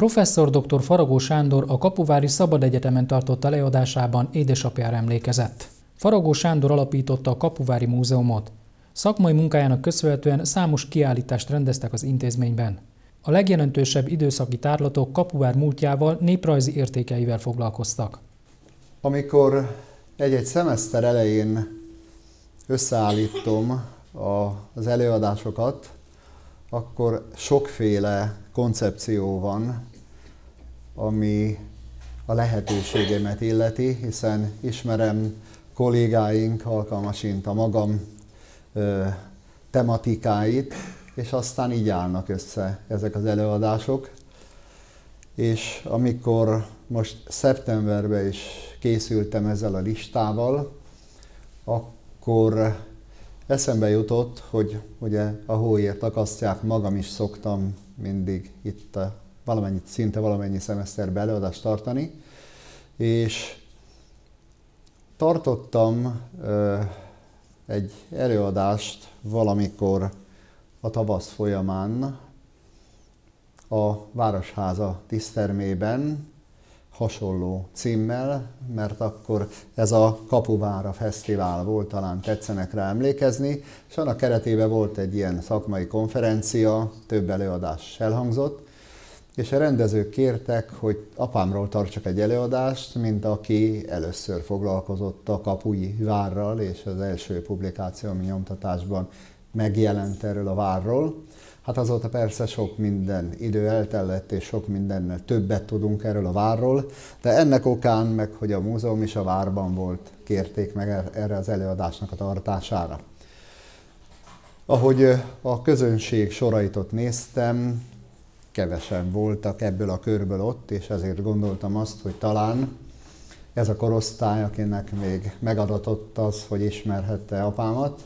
Professzor dr. Faragó Sándor a Kapuvári Szabad Egyetemen tartott előadásában édesapjára emlékezett. Faragó Sándor alapította a Kapuvári Múzeumot. Szakmai munkájának köszönhetően számos kiállítást rendeztek az intézményben. A legjelentősebb időszaki tárlatok Kapuvár múltjával, néprajzi értékeivel foglalkoztak. Amikor egy-egy szemeszter elején összeállítom az előadásokat, akkor sokféle koncepció van, ami a lehetőségemet illeti, hiszen ismerem kollégáink alkalmasint a magam ö, tematikáit, és aztán így állnak össze ezek az előadások. És amikor most szeptemberben is készültem ezzel a listával, akkor eszembe jutott, hogy ugye a hóért akasztják, magam is szoktam mindig itt a valamennyit, szinte valamennyi szemeszterbe előadást tartani, és tartottam ö, egy előadást valamikor a tavasz folyamán a Városháza tisztermében, hasonló címmel, mert akkor ez a Kapuvára Fesztivál volt, talán tetszenek rá emlékezni, és annak keretében volt egy ilyen szakmai konferencia, több előadás elhangzott, és a rendezők kértek, hogy apámról tartsak egy előadást, mint aki először foglalkozott a Kapui várral, és az első publikáció, nyomtatásban megjelent erről a várról. Hát azóta persze sok minden idő eltellett, és sok mindennel többet tudunk erről a várról, de ennek okán, meg hogy a múzeum is a várban volt, kérték meg er-, erre az előadásnak a tartására. Ahogy a közönség sorait ott néztem, kevesen voltak ebből a körből ott, és ezért gondoltam azt, hogy talán ez a korosztály, akinek még megadatott az, hogy ismerhette apámat,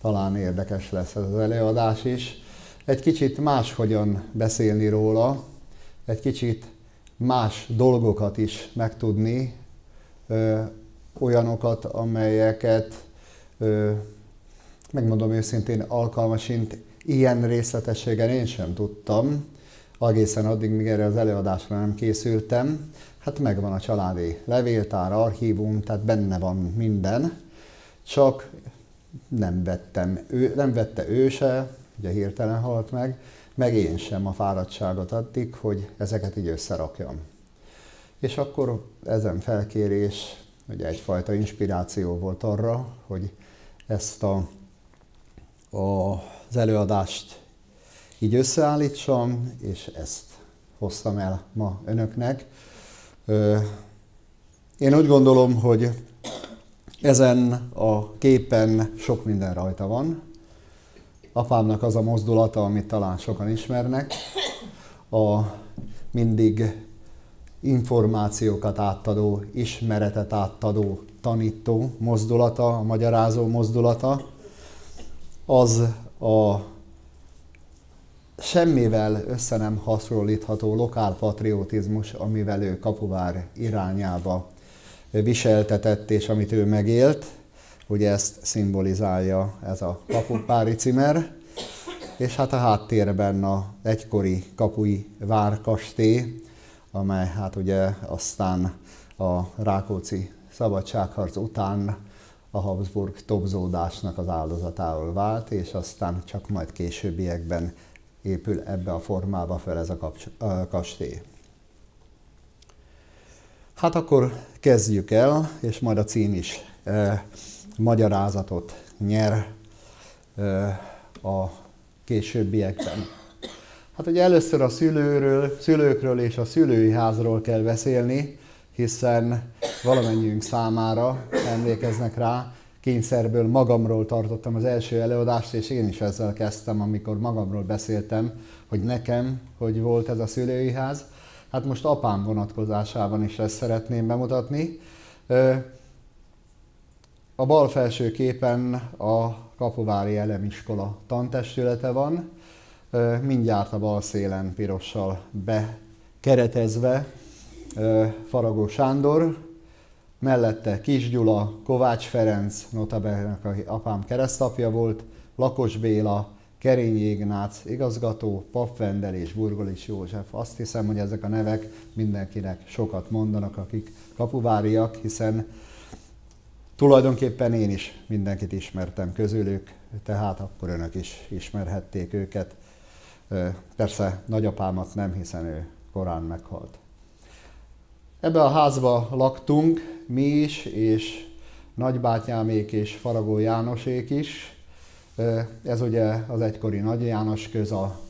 talán érdekes lesz ez az előadás is. Egy kicsit máshogyan beszélni róla, egy kicsit más dolgokat is megtudni, ö, olyanokat, amelyeket ö, megmondom őszintén alkalmasint ilyen részletességen én sem tudtam, egészen addig, míg erre az előadásra nem készültem. Hát megvan a családi levéltár, archívum, tehát benne van minden, csak nem vettem, ő, nem vette ő se, ugye hirtelen halt meg, meg én sem a fáradtságot addig, hogy ezeket így összerakjam. És akkor ezen felkérés, ugye egyfajta inspiráció volt arra, hogy ezt a, a, az előadást így összeállítsam, és ezt hoztam el ma önöknek. Én úgy gondolom, hogy ezen a képen sok minden rajta van. Apámnak az a mozdulata, amit talán sokan ismernek, a mindig információkat átadó, ismeretet átadó, tanító mozdulata, a magyarázó mozdulata, az a semmivel össze nem hasonlítható lokálpatriotizmus, amivel ő Kapuvár irányába viseltetett, és amit ő megélt. Ugye ezt szimbolizálja ez a Kapupári cimer. És hát a háttérben a egykori kapui várkastély, amely hát ugye aztán a Rákóczi szabadságharc után a Habsburg tobzódásnak az áldozatául vált, és aztán csak majd későbbiekben épül ebbe a formába fel ez a, kapcs- a kastély. Hát akkor kezdjük el, és majd a cím is e, magyarázatot nyer e, a későbbiekben. Hát ugye először a szülőről, szülőkről és a szülői házról kell beszélni, hiszen valamennyiünk számára emlékeznek rá, kényszerből magamról tartottam az első előadást, és én is ezzel kezdtem, amikor magamról beszéltem, hogy nekem, hogy volt ez a szülői ház. Hát most apám vonatkozásában is ezt szeretném bemutatni. A bal felső képen a Kapuvári Elemiskola tantestülete van, mindjárt a bal szélen pirossal bekeretezve Faragó Sándor, mellette Kis Gyula, Kovács Ferenc, notabene apám keresztapja volt, Lakos Béla, Kerényi Ignác igazgató, Pappvendel és Burgolis József. Azt hiszem, hogy ezek a nevek mindenkinek sokat mondanak, akik kapuváriak, hiszen tulajdonképpen én is mindenkit ismertem közülük, tehát akkor önök is ismerhették őket. Persze nagyapámat nem, hiszen ő korán meghalt. Ebbe a házba laktunk mi is, és nagybátyámék és Faragó Jánosék is. Ez ugye az egykori Nagy János köz, a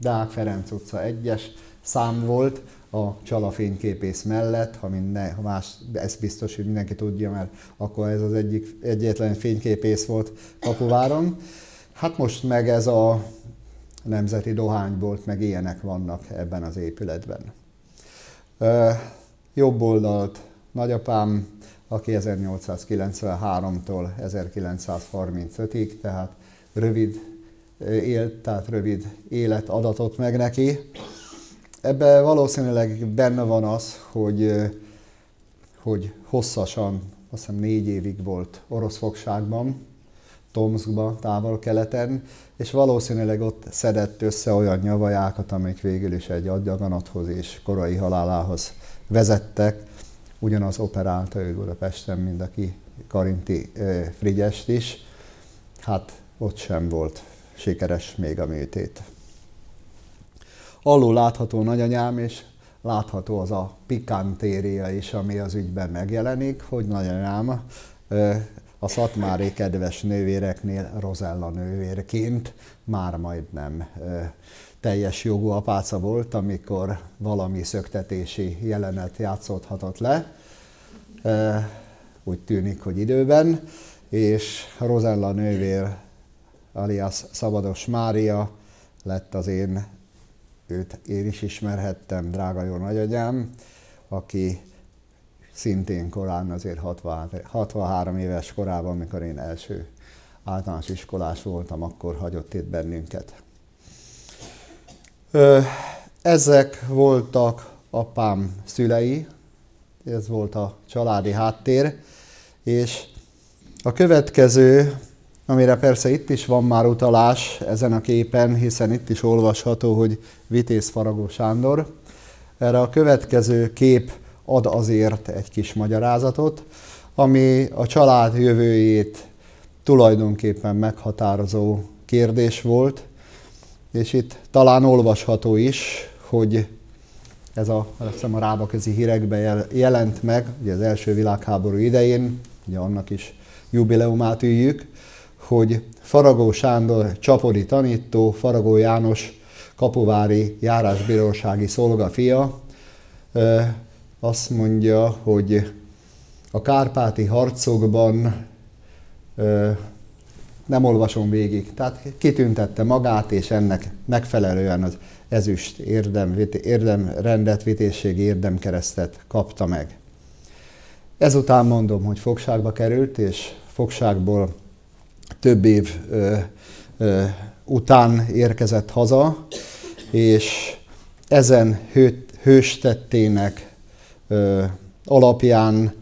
Deák Ferenc utca 1-es szám volt a Csala fényképész mellett, ha, minden, ha más, ezt biztos, hogy mindenki tudja, mert akkor ez az egyik egyetlen fényképész volt Kapuváron. Hát most meg ez a nemzeti dohánybolt, meg ilyenek vannak ebben az épületben. Jobb oldalt nagyapám, aki 1893-tól 1935-ig, tehát rövid élt, tehát rövid élet adatot meg neki. Ebben valószínűleg benne van az, hogy, hogy hosszasan, azt hiszem négy évig volt orosz fogságban, Tomskba, távol-keleten, és valószínűleg ott szedett össze olyan nyavajákat, amik végül is egy agyaganathoz és korai halálához vezettek. Ugyanaz operálta ő Budapesten, mint aki Karinti Frigyest is. Hát ott sem volt sikeres még a műtét. Alul látható nagyanyám, és látható az a pikantéria is, ami az ügyben megjelenik, hogy nagyanyám a szatmári kedves nővéreknél Rozella nővérként már majdnem teljes jogú apáca volt, amikor valami szöktetési jelenet játszódhatott le. Úgy tűnik, hogy időben, és Rozella nővér alias Szabados Mária lett az én, őt én is ismerhettem, drága jó nagyagyám, aki szintén korán, azért 63 éves korában, amikor én első általános iskolás voltam, akkor hagyott itt bennünket. Ezek voltak apám szülei, ez volt a családi háttér, és a következő, amire persze itt is van már utalás ezen a képen, hiszen itt is olvasható, hogy Vitéz Faragó Sándor. Erre a következő kép ad azért egy kis magyarázatot, ami a család jövőjét tulajdonképpen meghatározó kérdés volt, és itt talán olvasható is, hogy ez a, hiszem a rábaközi hírekben jelent meg, ugye az első világháború idején, ugye annak is jubileumát üljük, hogy Faragó Sándor csapodi tanító, Faragó János kapuvári járásbírósági szolgafia azt mondja, hogy a kárpáti harcokban nem olvasom végig. Tehát kitüntette magát, és ennek megfelelően az ezüst érdem, érdemrendet, vitézségi érdemkeresztet kapta meg. Ezután mondom, hogy fogságba került, és fogságból több év ö, ö, után érkezett haza, és ezen hő, hőstettének ö, alapján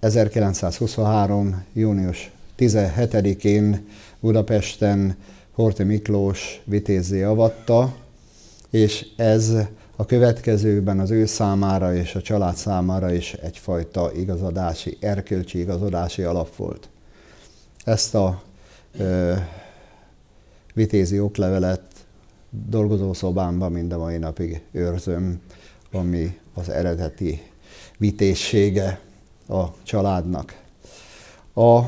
1923. június 17-én Budapesten Horti Miklós vitézzé avatta, és ez a következőkben az ő számára és a család számára is egyfajta igazodási, erkölcsi igazodási alap volt. Ezt a ö, vitézi oklevelet dolgozószobámban mind a mai napig őrzöm, ami az eredeti vitézsége a családnak. A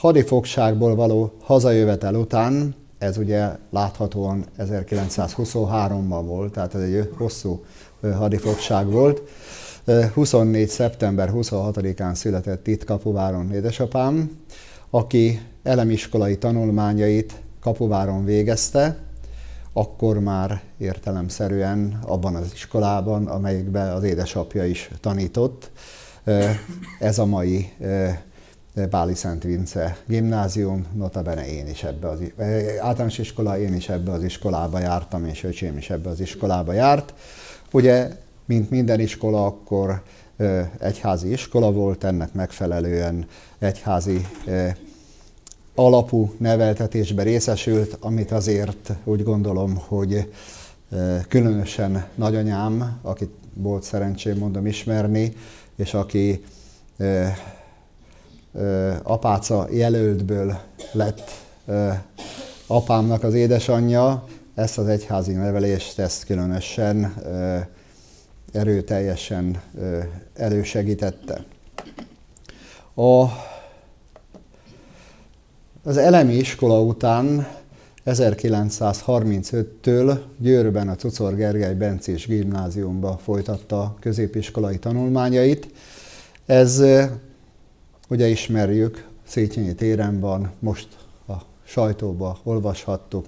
hadifogságból való hazajövetel után, ez ugye láthatóan 1923-ban volt, tehát ez egy hosszú hadifogság volt. 24. szeptember 26-án született itt Kapuváron édesapám, aki elemiskolai tanulmányait Kapuváron végezte, akkor már értelemszerűen abban az iskolában, amelyikben az édesapja is tanított. Ez a mai Báli Szent Vince gimnázium, notabene én is ebbe az általános iskola, én is ebbe az iskolába jártam, és öcsém is ebbe az iskolába járt. Ugye, mint minden iskola, akkor egyházi iskola volt, ennek megfelelően egyházi alapú neveltetésbe részesült, amit azért úgy gondolom, hogy különösen nagyanyám, akit volt szerencsém mondom ismerni, és aki apáca jelöltből lett apámnak az édesanyja, ezt az egyházi nevelést ezt különösen erőteljesen elősegítette. A, az elemi iskola után 1935-től Győrben a Cucor Gergely Bencés gimnáziumba folytatta középiskolai tanulmányait. Ez, ugye ismerjük, Széchenyi téren van, most a sajtóba olvashattuk,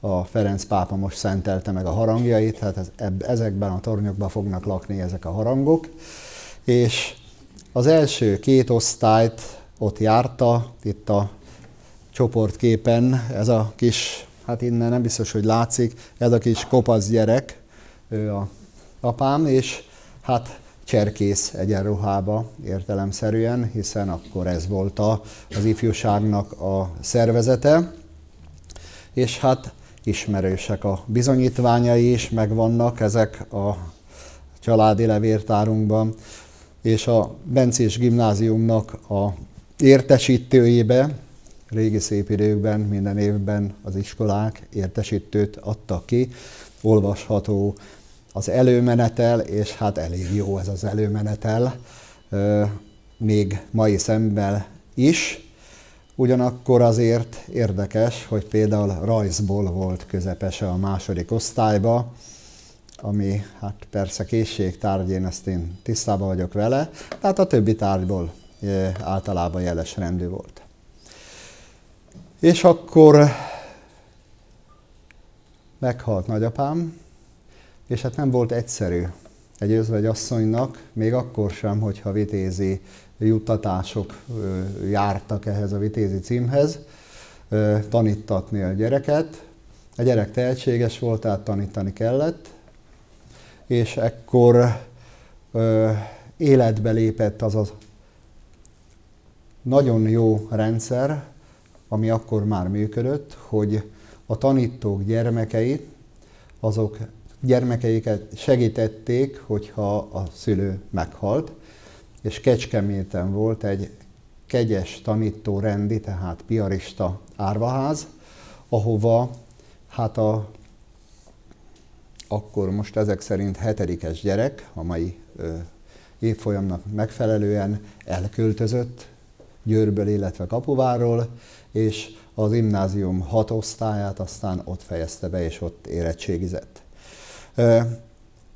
a Ferenc pápa most szentelte meg a harangjait, tehát ez, ezekben a tornyokban fognak lakni ezek a harangok. És az első két osztályt ott járta, itt a csoportképen ez a kis, hát innen nem biztos, hogy látszik, ez a kis kopasz gyerek, ő a apám, és hát cserkész egyenruhába értelemszerűen, hiszen akkor ez volt a, az ifjúságnak a szervezete. És hát ismerősek a bizonyítványai is, megvannak ezek a családi levértárunkban, és a Bencés gimnáziumnak a értesítőjébe, régi szép időkben, minden évben az iskolák értesítőt adtak ki, olvasható az előmenetel, és hát elég jó ez az előmenetel, még mai szemben is. Ugyanakkor azért érdekes, hogy például rajzból volt közepese a második osztályba, ami hát persze készségtárgy, én ezt én tisztában vagyok vele, tehát a többi tárgyból általában jeles rendű volt. És akkor meghalt nagyapám, és hát nem volt egyszerű egy özvegy asszonynak, még akkor sem, hogyha vitézi juttatások jártak ehhez a vitézi címhez, tanítatni a gyereket. A gyerek tehetséges volt, tehát tanítani kellett, és ekkor életbe lépett az a nagyon jó rendszer, ami akkor már működött, hogy a tanítók gyermekei, azok gyermekeiket segítették, hogyha a szülő meghalt, és Kecskeméten volt egy kegyes tanító rendi, tehát piarista árvaház, ahova hát a akkor most ezek szerint hetedikes gyerek, a mai ö, évfolyamnak megfelelően elköltözött Győrből, illetve Kapuváról, és az gimnázium hat osztályát aztán ott fejezte be, és ott érettségizett.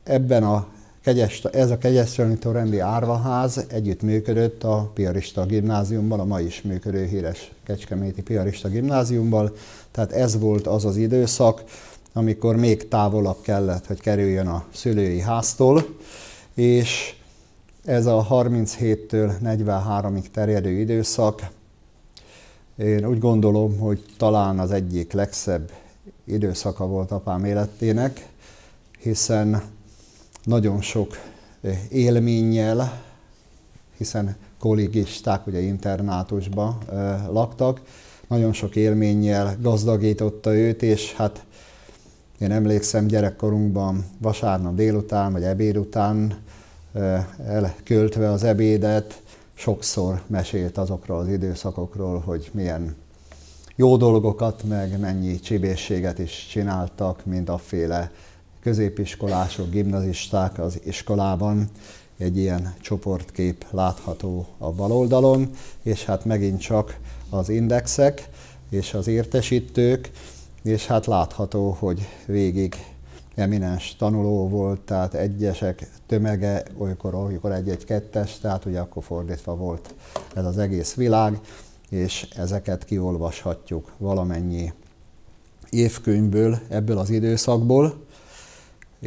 Ebben a kegyes, ez a kegyesztelenítő rendi árvaház együtt működött a Piarista gimnáziumban, a ma is működő híres Kecskeméti Piarista gimnáziumban. Tehát ez volt az az időszak, amikor még távolabb kellett, hogy kerüljön a szülői háztól, és ez a 37-től 43-ig terjedő időszak én úgy gondolom, hogy talán az egyik legszebb időszaka volt apám életének, hiszen nagyon sok eh, élménnyel, hiszen kollégisták ugye internátusba eh, laktak, nagyon sok élménnyel gazdagította őt, és hát én emlékszem gyerekkorunkban vasárnap délután vagy ebéd után eh, elköltve az ebédet, sokszor mesélt azokról az időszakokról, hogy milyen jó dolgokat, meg mennyi csibészséget is csináltak, mint féle középiskolások, gimnazisták az iskolában. Egy ilyen csoportkép látható a bal oldalon, és hát megint csak az indexek és az értesítők, és hát látható, hogy végig eminens tanuló volt, tehát egyesek tömege, olykor, olykor egy-egy-kettes, tehát ugye akkor fordítva volt ez az egész világ, és ezeket kiolvashatjuk valamennyi évkönyvből, ebből az időszakból,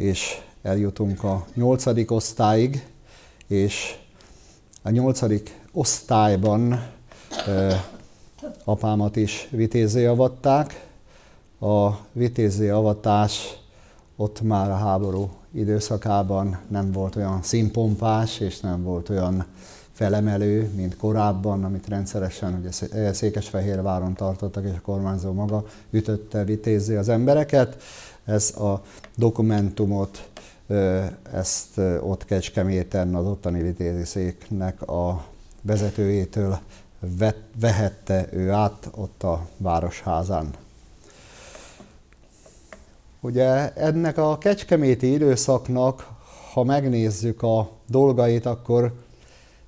és eljutunk a nyolcadik osztályig, és a nyolcadik osztályban e, apámat is vitézé avatták. A vitézé avatás ott már a háború időszakában nem volt olyan színpompás, és nem volt olyan felemelő, mint korábban, amit rendszeresen ugye Székesfehérváron tartottak, és a kormányzó maga ütötte, vitézi az embereket. Ez a dokumentumot, ezt ott Kecskeméten az ottani vitézi széknek a vezetőjétől vehette ő át ott a városházán. Ugye ennek a kecskeméti időszaknak, ha megnézzük a dolgait, akkor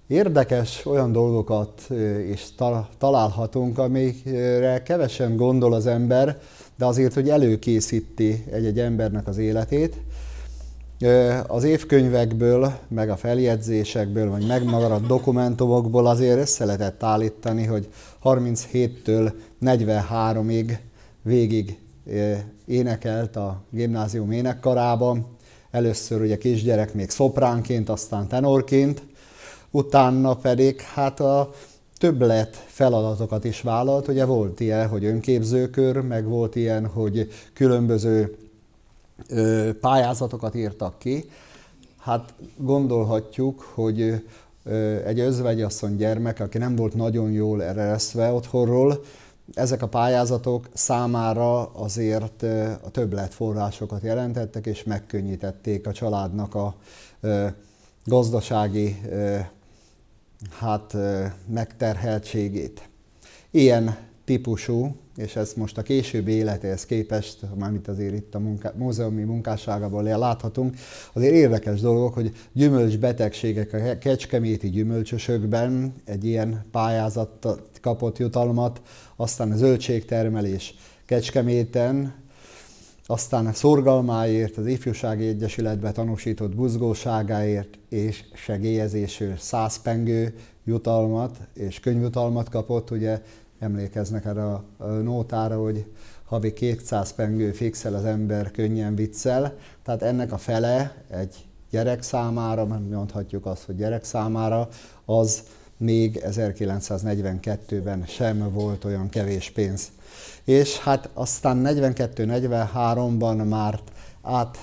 érdekes olyan dolgokat is találhatunk, amikre kevesen gondol az ember, de azért, hogy előkészíti egy-egy embernek az életét. Az évkönyvekből, meg a feljegyzésekből, vagy megmaradt dokumentumokból azért össze lehetett állítani, hogy 37-től 43-ig végig énekelt a gimnázium énekkarában. Először ugye kisgyerek még szopránként, aztán tenorként, utána pedig hát a többlet feladatokat is vállalt. Ugye volt ilyen, hogy önképzőkör, meg volt ilyen, hogy különböző pályázatokat írtak ki. Hát gondolhatjuk, hogy egy özvegyasszony gyermek, aki nem volt nagyon jól ereszve otthonról, ezek a pályázatok számára azért a többletforrásokat jelentettek, és megkönnyítették a családnak a gazdasági hát, megterheltségét. Ilyen típusú, és ez most a későbbi életéhez képest, mármint azért itt a munká, múzeumi munkásságában láthatunk, azért érdekes dolgok, hogy gyümölcsbetegségek a kecskeméti gyümölcsösökben egy ilyen pályázat kapott jutalmat, aztán a zöldségtermelés Kecskeméten, aztán a szorgalmáért, az Ifjúsági Egyesületbe tanúsított buzgóságáért és segélyezésről száz pengő jutalmat és könyvjutalmat kapott, ugye emlékeznek erre a nótára, hogy havi 200 pengő fixel az ember könnyen viccel, tehát ennek a fele egy gyerek számára, mondhatjuk azt, hogy gyerek számára, az még 1942-ben sem volt olyan kevés pénz. És hát aztán 42-43-ban már át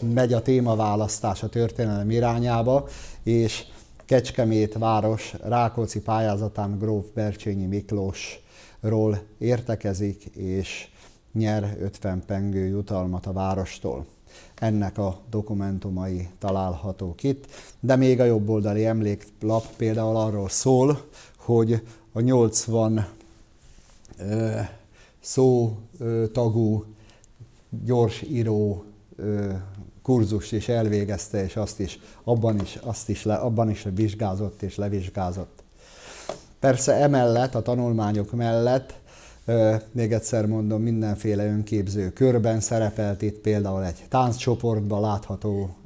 megy a témaválasztás a történelem irányába, és Kecskemét város Rákóczi pályázatán Gróf Bercsényi Miklósról értekezik, és nyer 50 pengő jutalmat a várostól. Ennek a dokumentumai találhatók itt, de még a jobboldali emléklap például arról szól, hogy a 80 ö, szó ö, tagú gyors író kurzust is elvégezte, és azt is, abban is, azt is le, abban is vizsgázott és levizsgázott. Persze emellett, a tanulmányok mellett még egyszer mondom, mindenféle önképző körben szerepelt itt például egy tánccsoportban látható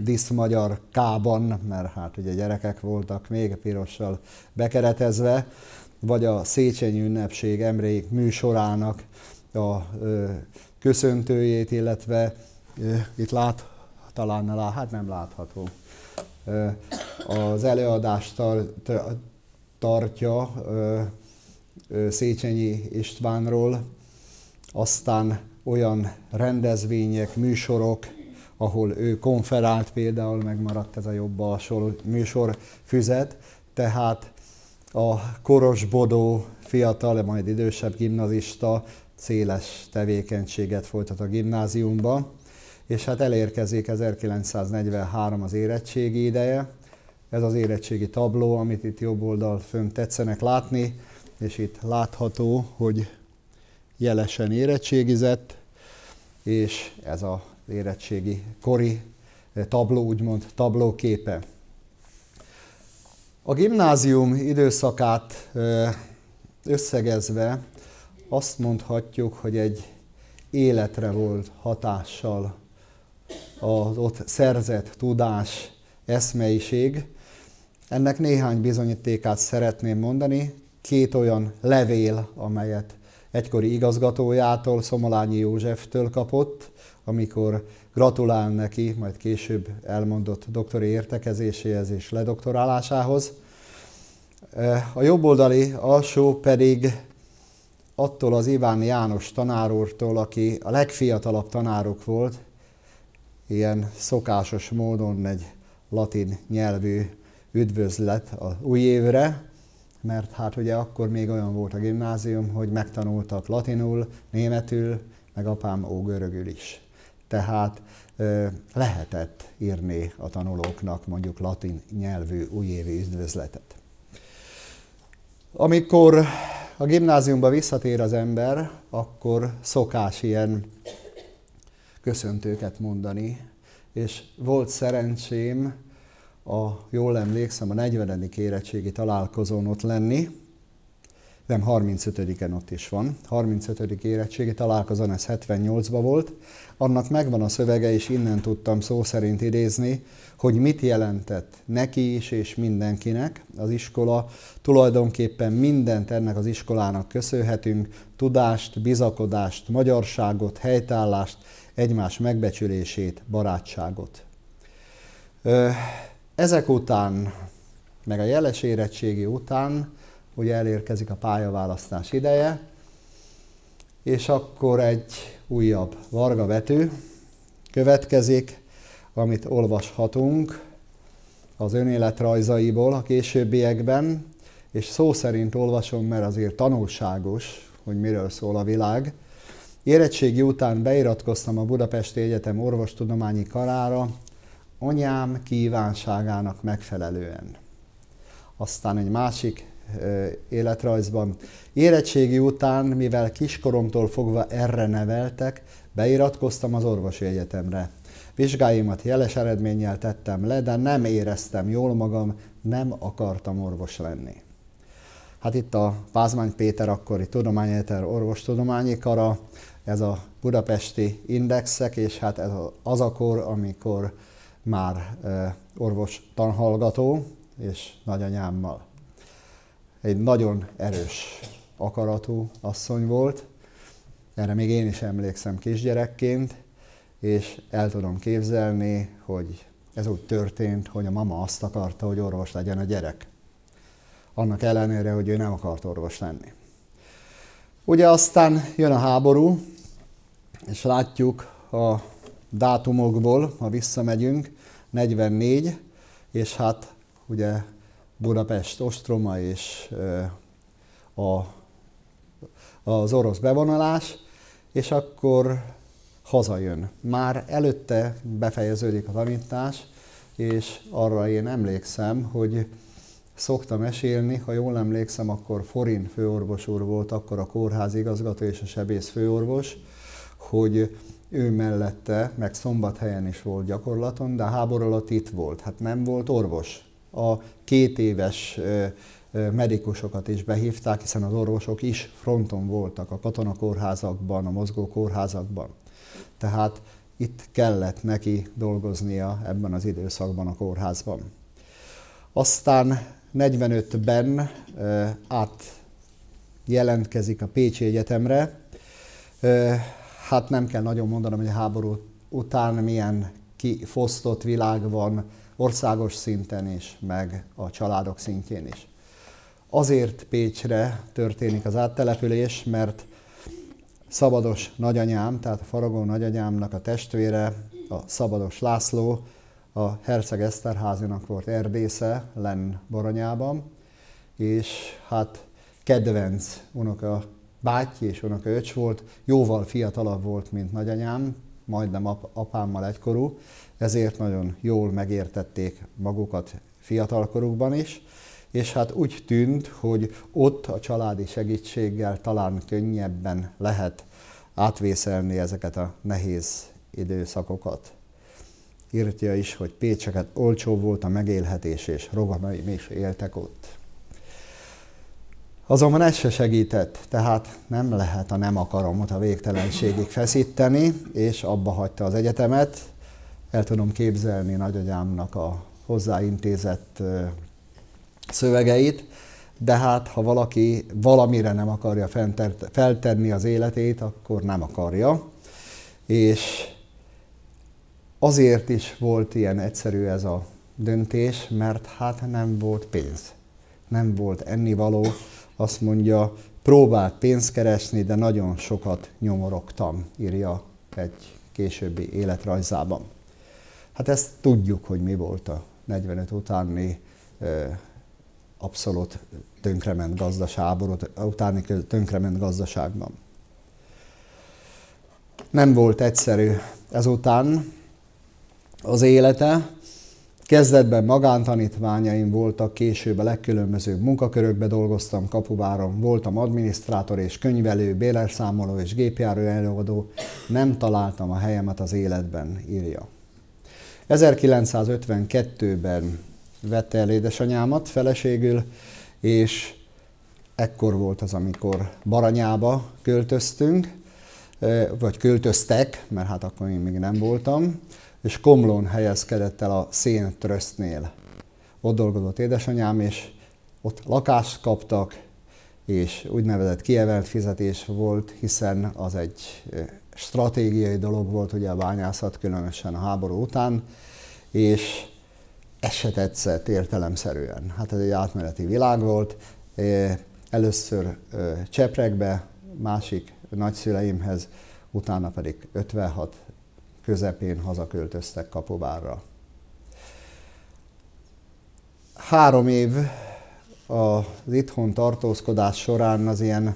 disz magyar kában, mert hát ugye gyerekek voltak még pirossal bekeretezve, vagy a Széchenyi ünnepség emlék műsorának a köszöntőjét, illetve itt lát, talán lát, hát nem látható. Az előadást tartja Széchenyi Istvánról, aztán olyan rendezvények, műsorok, ahol ő konferált például, megmaradt ez a jobb alsó műsor füzet, tehát a korosbodó fiatal, majd idősebb gimnazista széles tevékenységet folytat a gimnáziumba, és hát elérkezik 1943 az érettségi ideje. Ez az érettségi tabló, amit itt jobb oldal fönt tetszenek látni, és itt látható, hogy jelesen érettségizett, és ez az érettségi kori tabló, úgymond tablóképe. A gimnázium időszakát összegezve azt mondhatjuk, hogy egy életre volt hatással az ott szerzett tudás, eszmeiség. Ennek néhány bizonyítékát szeretném mondani, két olyan levél, amelyet egykori igazgatójától, Szomolányi Józseftől kapott, amikor gratulál neki, majd később elmondott doktori értekezéséhez és ledoktorálásához. A jobboldali alsó pedig attól az Iván János tanárúrtól, aki a legfiatalabb tanárok volt, ilyen szokásos módon egy latin nyelvű üdvözlet az új évre, mert hát ugye akkor még olyan volt a gimnázium, hogy megtanultak latinul, németül, meg apám ógörögül is. Tehát lehetett írni a tanulóknak mondjuk latin nyelvű újévi üdvözletet. Amikor a gimnáziumba visszatér az ember, akkor szokás ilyen köszöntőket mondani, és volt szerencsém, a, jól emlékszem, a 40. érettségi találkozón ott lenni, nem 35-en ott is van, 35. érettségi találkozón, ez 78-ban volt, annak megvan a szövege, és innen tudtam szó szerint idézni, hogy mit jelentett neki is és mindenkinek az iskola. Tulajdonképpen mindent ennek az iskolának köszönhetünk, tudást, bizakodást, magyarságot, helytállást, egymás megbecsülését, barátságot. Ezek után, meg a jeles érettségi után, ugye elérkezik a pályaválasztás ideje, és akkor egy újabb varga vető következik, amit olvashatunk az önéletrajzaiból a későbbiekben, és szó szerint olvasom, mert azért tanulságos, hogy miről szól a világ. Érettségi után beiratkoztam a Budapesti Egyetem orvostudományi karára, anyám kívánságának megfelelően. Aztán egy másik életrajzban. Érettségi után, mivel kiskoromtól fogva erre neveltek, beiratkoztam az orvosi egyetemre. Vizsgáimat jeles eredménnyel tettem le, de nem éreztem jól magam, nem akartam orvos lenni. Hát itt a Pázmány Péter akkori tudományegyetem orvostudományi kara, ez a budapesti indexek, és hát ez az a kor, amikor már orvos tanhallgató, és nagyanyámmal. Egy nagyon erős akaratú asszony volt, erre még én is emlékszem kisgyerekként, és el tudom képzelni, hogy ez úgy történt, hogy a mama azt akarta, hogy orvos legyen a gyerek. Annak ellenére, hogy ő nem akart orvos lenni. Ugye aztán jön a háború, és látjuk a dátumokból, ha visszamegyünk, 44, és hát ugye Budapest ostroma és a, az orosz bevonulás, és akkor hazajön. Már előtte befejeződik a tanítás, és arra én emlékszem, hogy szoktam mesélni, ha jól emlékszem, akkor Forin főorvos úr volt, akkor a kórház igazgató és a sebész főorvos, hogy ő mellette, meg szombathelyen is volt gyakorlaton, de háború alatt itt volt. Hát nem volt orvos. A két éves medikusokat is behívták, hiszen az orvosok is fronton voltak a katonakórházakban, a mozgó kórházakban. Tehát itt kellett neki dolgoznia ebben az időszakban a kórházban. Aztán 45-ben át jelentkezik a Pécsi Egyetemre, hát nem kell nagyon mondanom, hogy a háború után milyen kifosztott világ van országos szinten is, meg a családok szintjén is. Azért Pécsre történik az áttelepülés, mert Szabados nagyanyám, tehát a Faragó nagyanyámnak a testvére, a Szabados László, a Herceg Eszterházinak volt erdésze Len Boronyában, és hát kedvenc unoka bátyja és unoka öcs volt, jóval fiatalabb volt, mint nagyanyám, majdnem ap- apámmal egykorú, ezért nagyon jól megértették magukat fiatalkorukban is, és hát úgy tűnt, hogy ott a családi segítséggel talán könnyebben lehet átvészelni ezeket a nehéz időszakokat. Írtja is, hogy Pécseket olcsó volt a megélhetés, és rogonaim is éltek ott. Azonban ez se segített, tehát nem lehet a nem akaromot a végtelenségig feszíteni, és abba hagyta az egyetemet. El tudom képzelni nagyagyámnak a hozzáintézett szövegeit, de hát ha valaki valamire nem akarja feltenni az életét, akkor nem akarja. És azért is volt ilyen egyszerű ez a döntés, mert hát nem volt pénz. Nem volt ennivaló, azt mondja, próbált pénzt keresni, de nagyon sokat nyomorogtam, írja egy későbbi életrajzában. Hát ezt tudjuk, hogy mi volt a 45 utáni abszolút tönkrement gazdaság, utáni tönkrement gazdaságban. Nem volt egyszerű ezután az élete, Kezdetben magántanítványaim voltak, később a legkülönbözőbb munkakörökbe dolgoztam Kapuváron, voltam adminisztrátor és könyvelő, bérelszámoló és gépjárő előadó, nem találtam a helyemet az életben, írja. 1952-ben vette el édesanyámat feleségül, és ekkor volt az, amikor Baranyába költöztünk, vagy költöztek, mert hát akkor én még nem voltam, és Komlón helyezkedett el a Trösztnél. Ott dolgozott édesanyám, és ott lakást kaptak, és úgynevezett kievelt fizetés volt, hiszen az egy stratégiai dolog volt ugye a bányászat, különösen a háború után, és ez se tetszett értelemszerűen. Hát ez egy átmeneti világ volt. Először Cseprekbe, másik nagyszüleimhez, utána pedig 56 közepén hazaköltöztek Kapubárra. Három év az itthon tartózkodás során az ilyen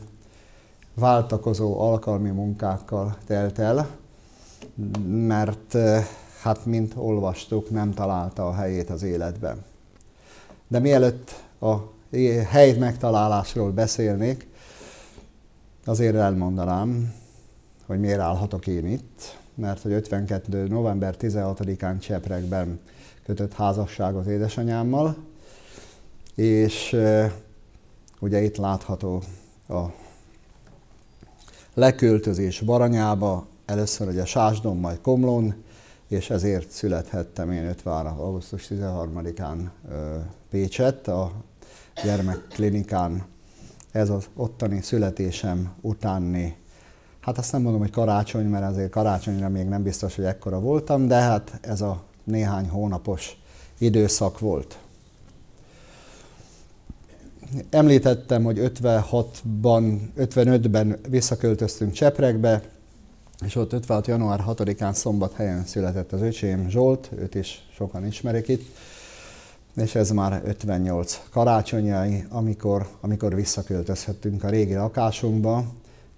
váltakozó alkalmi munkákkal telt el, mert hát, mint olvastuk, nem találta a helyét az életben. De mielőtt a hely megtalálásról beszélnék, azért elmondanám, hogy miért állhatok én itt mert hogy 52. november 16-án Cseprekben kötött házasságot édesanyámmal, és ugye itt látható a leköltözés Baranyába, először ugye Sásdon, majd Komlón, és ezért születhettem én 53. augusztus 13-án Pécset, a gyermekklinikán. Ez az ottani születésem utáni Hát azt nem mondom, hogy karácsony, mert azért karácsonyra még nem biztos, hogy ekkora voltam, de hát ez a néhány hónapos időszak volt. Említettem, hogy 56-ban, 55-ben visszaköltöztünk Cseprekbe, és ott 56. január 6-án szombathelyen született az öcsém Zsolt, őt is sokan ismerik itt, és ez már 58 karácsonyai, amikor, amikor visszaköltözhettünk a régi lakásunkba,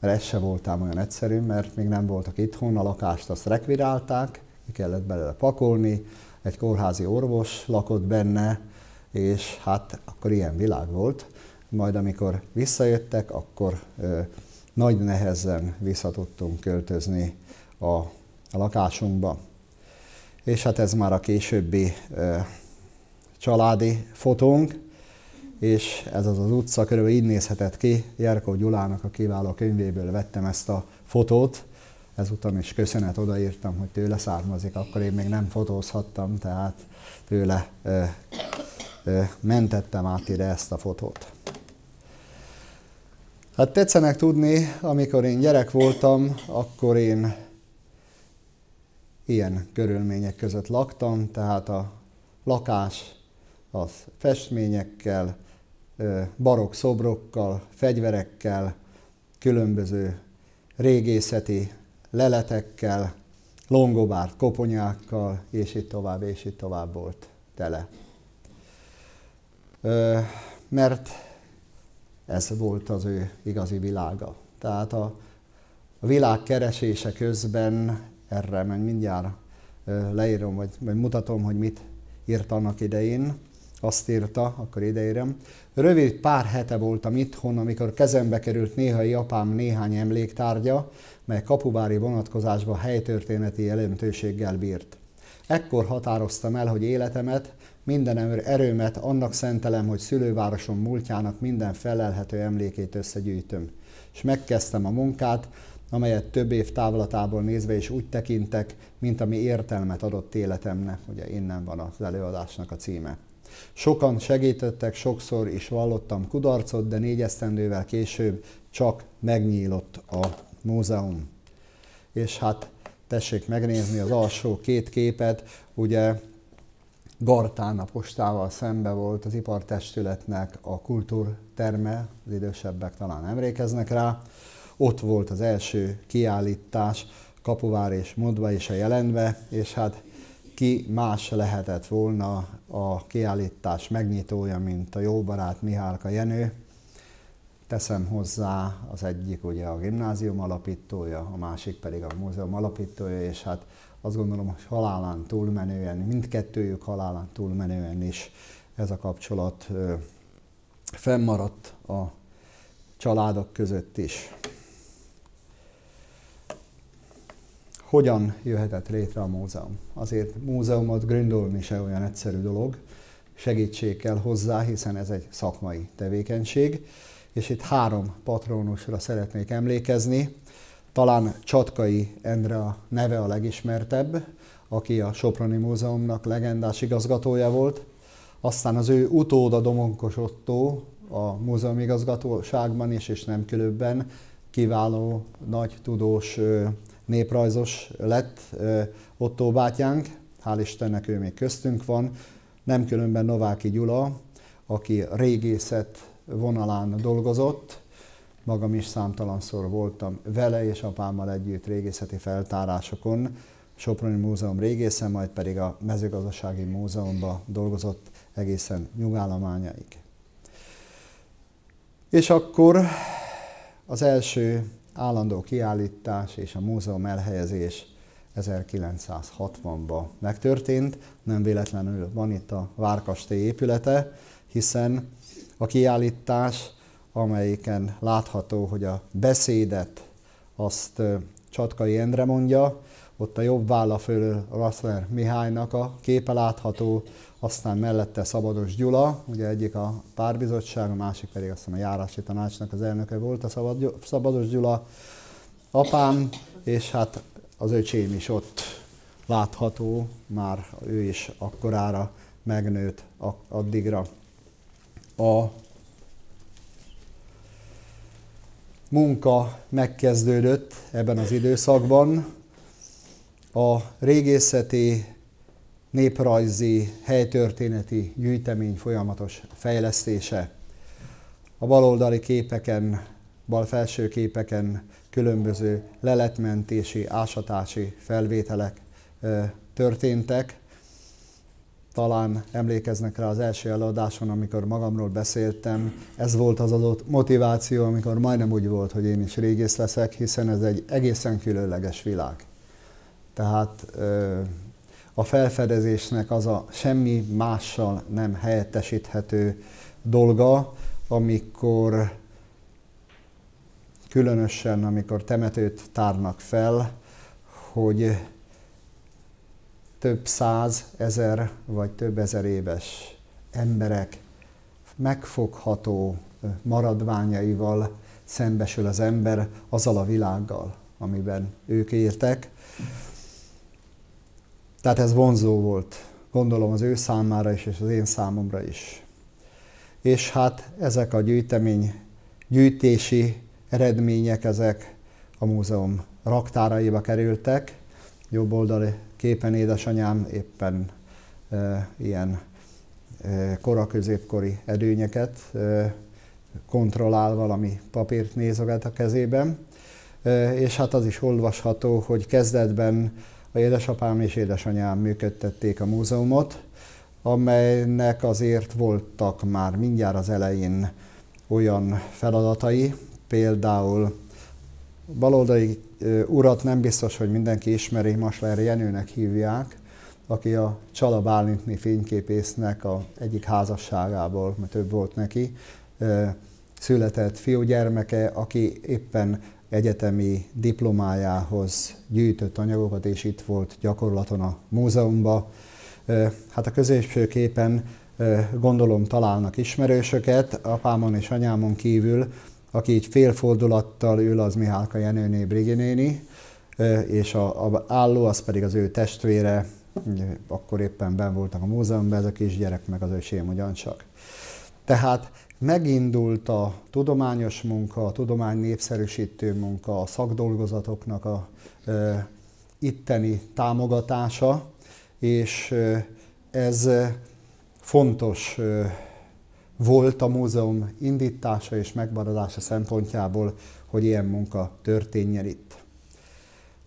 mert ez se voltám olyan egyszerű, mert még nem voltak itthon, a lakást azt rekvirálták, ki kellett belőle pakolni, egy kórházi orvos lakott benne, és hát akkor ilyen világ volt. Majd amikor visszajöttek, akkor ö, nagy nehezen vissza tudtunk költözni a, a lakásunkba. És hát ez már a későbbi ö, családi fotónk, és ez az az utca körülbelül így nézhetett ki. Jerkó Gyulának a kiváló könyvéből vettem ezt a fotót, ezután is köszönet odaírtam, hogy tőle származik, akkor én még nem fotózhattam, tehát tőle ö, ö, mentettem át ide ezt a fotót. Hát tetszenek tudni, amikor én gyerek voltam, akkor én ilyen körülmények között laktam, tehát a lakás az festményekkel, barokk szobrokkal, fegyverekkel, különböző régészeti leletekkel, longobárt koponyákkal, és itt tovább, és itt tovább volt tele. Mert ez volt az ő igazi világa. Tehát a, világ keresése közben, erre majd mindjárt leírom, vagy, vagy mutatom, hogy mit írt annak idején, azt írta, akkor ideérem. Rövid pár hete voltam itthon, amikor kezembe került néhai apám néhány emléktárgya, mely kapuvári vonatkozásban helytörténeti jelentőséggel bírt. Ekkor határoztam el, hogy életemet, minden erőmet annak szentelem, hogy szülővárosom múltjának minden felelhető emlékét összegyűjtöm. És megkezdtem a munkát, amelyet több év távlatából nézve is úgy tekintek, mint ami értelmet adott életemnek. Ugye innen van az előadásnak a címe. Sokan segítettek, sokszor is vallottam kudarcot, de négy esztendővel később csak megnyílott a múzeum. És hát tessék megnézni az alsó két képet, ugye Gartán a postával szembe volt az ipartestületnek a kultúrterme, az idősebbek talán emlékeznek rá. Ott volt az első kiállítás, Kapuvár és Modva is a jelentve, és hát ki más lehetett volna a kiállítás megnyitója, mint a jó barát Mihálka Jenő. Teszem hozzá az egyik ugye a gimnázium alapítója, a másik pedig a múzeum alapítója, és hát azt gondolom, hogy halálán túlmenően, mindkettőjük halálán túlmenően is ez a kapcsolat fennmaradt a családok között is. Hogyan jöhetett létre a múzeum? Azért múzeumot gründolni se olyan egyszerű dolog, segítség kell hozzá, hiszen ez egy szakmai tevékenység, és itt három patronusra szeretnék emlékezni. Talán Csatkai Endre a neve a legismertebb, aki a Soproni Múzeumnak legendás igazgatója volt. Aztán az ő utóda Domonkos Otto a múzeum igazgatóságban is, és nem különben kiváló, nagy tudós néprajzos lett Otto bátyánk, hál' Istennek ő még köztünk van, nem különben Nováki Gyula, aki régészet vonalán dolgozott, magam is számtalanszor voltam vele és apámmal együtt régészeti feltárásokon, Soproni Múzeum régészen, majd pedig a mezőgazdasági múzeumban dolgozott egészen nyugállományaig. És akkor az első állandó kiállítás és a múzeum elhelyezés 1960-ban megtörtént. Nem véletlenül van itt a Várkastély épülete, hiszen a kiállítás, amelyiken látható, hogy a beszédet azt Csatkai Endre mondja, ott a jobb válla fölül Rassler Mihálynak a képe látható, aztán mellette Szabados Gyula, ugye egyik a párbizottság, a másik pedig azt hiszem a járási tanácsnak az elnöke volt, a Szabados Gyula apám, és hát az öcsém is ott látható, már ő is akkorára megnőtt addigra. A munka megkezdődött ebben az időszakban. A régészeti, néprajzi, helytörténeti gyűjtemény folyamatos fejlesztése. A baloldali képeken, bal felső képeken különböző leletmentési, ásatási felvételek történtek. Talán emlékeznek rá az első előadáson, amikor magamról beszéltem, ez volt az adott motiváció, amikor majdnem úgy volt, hogy én is régész leszek, hiszen ez egy egészen különleges világ. Tehát a felfedezésnek az a semmi mással nem helyettesíthető dolga, amikor különösen amikor temetőt tárnak fel, hogy több száz ezer vagy több ezer éves emberek megfogható maradványaival szembesül az ember azzal a világgal, amiben ők értek. Tehát ez vonzó volt, gondolom az ő számára is, és az én számomra is. És hát ezek a gyűjtemény, gyűjtési eredmények, ezek a múzeum raktáraiba kerültek. Jobb oldali képen édesanyám éppen e, ilyen e, koraközépkori edőnyeket e, kontrollál, valami papírt nézogat a kezében. E, és hát az is olvasható, hogy kezdetben a édesapám és édesanyám működtették a múzeumot, amelynek azért voltak már mindjárt az elején olyan feladatai, például baloldali urat nem biztos, hogy mindenki ismeri, Masler Jenőnek hívják, aki a Csala Bálintni fényképésznek a egyik házasságából, mert több volt neki, született fiúgyermeke, aki éppen egyetemi diplomájához gyűjtött anyagokat, és itt volt gyakorlaton a múzeumban. Hát a középső képen gondolom találnak ismerősöket, apámon és anyámon kívül, aki így félfordulattal ül, az Mihálka Jenőné Briginéni, és a, a álló az pedig az ő testvére, akkor éppen ben voltak a múzeumban, ez a kisgyerek meg az öcsém ugyancsak. Tehát megindult a tudományos munka, a tudomány népszerűsítő munka, a szakdolgozatoknak a e, itteni támogatása, és e, ez fontos e, volt a múzeum indítása és megmaradása szempontjából, hogy ilyen munka történjen itt.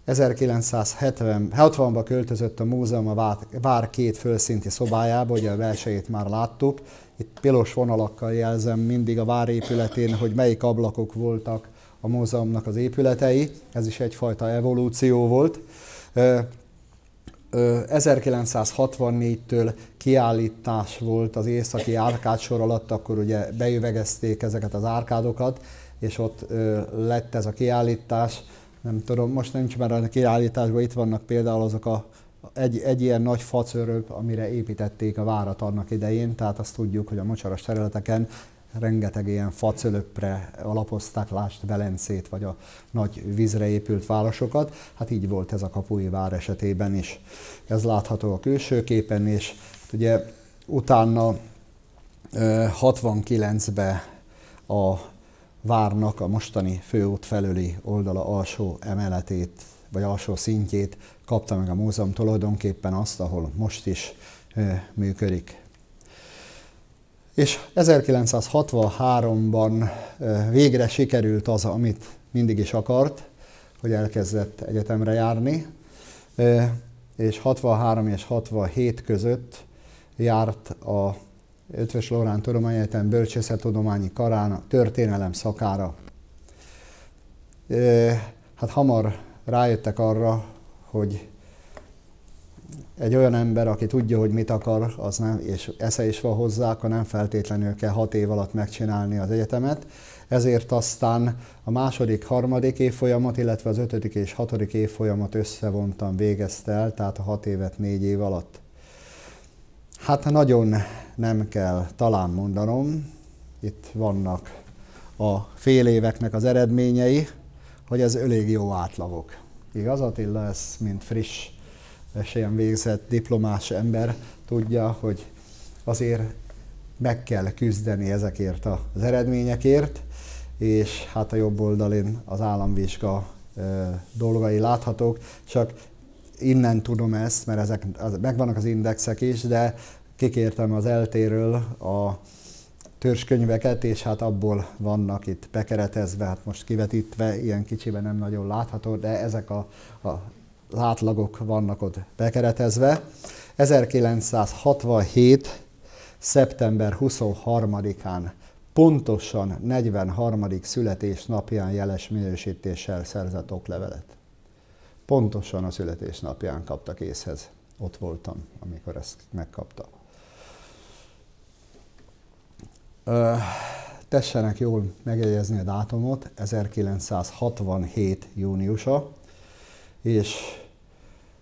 1960-ban költözött a múzeum a vár két fölszinti szobájába, ugye a belsejét már láttuk. Itt pilos vonalakkal jelzem mindig a vár épületén, hogy melyik ablakok voltak a múzeumnak az épületei. Ez is egyfajta evolúció volt. 1964-től kiállítás volt az északi árkád sor alatt, akkor ugye beüvegezték ezeket az árkádokat, és ott lett ez a kiállítás. Nem tudom, most nincs már a kiállításban, itt vannak például azok a egy, egy ilyen nagy facöröp, amire építették a várat annak idején, tehát azt tudjuk, hogy a mocsaras területeken rengeteg ilyen facölöpre alapozták, lásd Belencét, vagy a nagy vízre épült városokat. Hát így volt ez a Kapui vár esetében is. Ez látható a külső képen is. Ugye utána 69-ben a várnak a mostani főút felüli oldala alsó emeletét, vagy alsó szintjét kapta meg a múzeum tulajdonképpen azt, ahol most is működik. És 1963-ban végre sikerült az, amit mindig is akart, hogy elkezdett egyetemre járni, és 63 és 67 között járt a Ötvös Lorán Tudományegyetem Bölcsészettudományi Karán történelem szakára. Hát hamar rájöttek arra, hogy egy olyan ember, aki tudja, hogy mit akar, az nem, és esze is van hozzá, akkor nem feltétlenül kell hat év alatt megcsinálni az egyetemet. Ezért aztán a második, harmadik évfolyamot, illetve az ötödik és hatodik évfolyamot összevontam, végezte el, tehát a hat évet négy év alatt. Hát nagyon nem kell talán mondanom, itt vannak a fél éveknek az eredményei, hogy ez elég jó átlagok. Igaz, Attila, ez mint friss ilyen végzett diplomás ember tudja, hogy azért meg kell küzdeni ezekért az eredményekért, és hát a jobb oldalin az államvizsga dolgai láthatók, csak innen tudom ezt, mert ezek, megvannak az indexek is, de kikértem az eltéről a törzskönyveket, és hát abból vannak itt bekeretezve, hát most kivetítve, ilyen kicsiben nem nagyon látható, de ezek a, a átlagok vannak ott bekeretezve. 1967. szeptember 23-án pontosan 43. születésnapján jeles minősítéssel szerzett oklevelet. Pontosan a születésnapján kapta készhez. Ott voltam, amikor ezt megkapta. Tessenek jól megjegyezni a dátumot, 1967. júniusa, és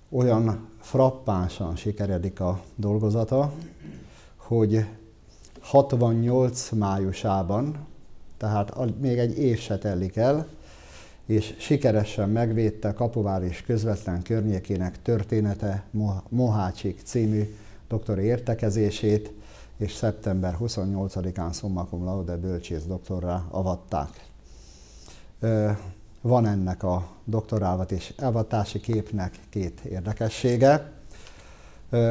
olyan frappánsan sikeredik a dolgozata, hogy 68 májusában, tehát még egy év se telik el, és sikeresen megvédte Kapuvár és közvetlen környékének története Mohácsik című doktori értekezését, és szeptember 28-án Summa Cum Laude bölcsész doktorra avatták. Van ennek a doktorálat és elvatási képnek két érdekessége.